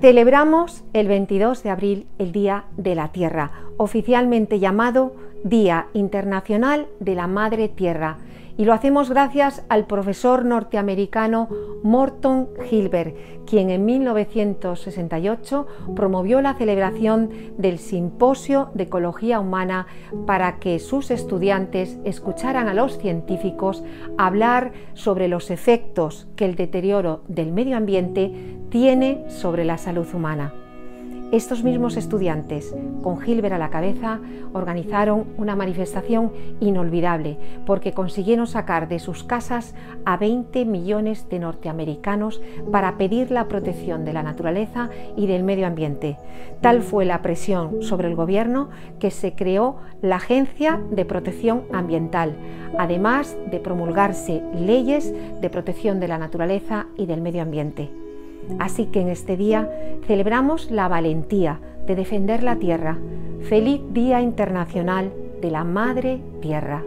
Celebramos el 22 de abril el Día de la Tierra, oficialmente llamado Día Internacional de la Madre Tierra y lo hacemos gracias al profesor norteamericano Morton Hilbert, quien en 1968 promovió la celebración del Simposio de Ecología Humana para que sus estudiantes escucharan a los científicos hablar sobre los efectos que el deterioro del medio ambiente tiene sobre la salud humana. Estos mismos estudiantes, con Gilbert a la cabeza, organizaron una manifestación inolvidable porque consiguieron sacar de sus casas a 20 millones de norteamericanos para pedir la protección de la naturaleza y del medio ambiente. Tal fue la presión sobre el gobierno que se creó la Agencia de Protección Ambiental, además de promulgarse leyes de protección de la naturaleza y del medio ambiente. Así que en este día celebramos la valentía de defender la tierra. Feliz Día Internacional de la Madre Tierra.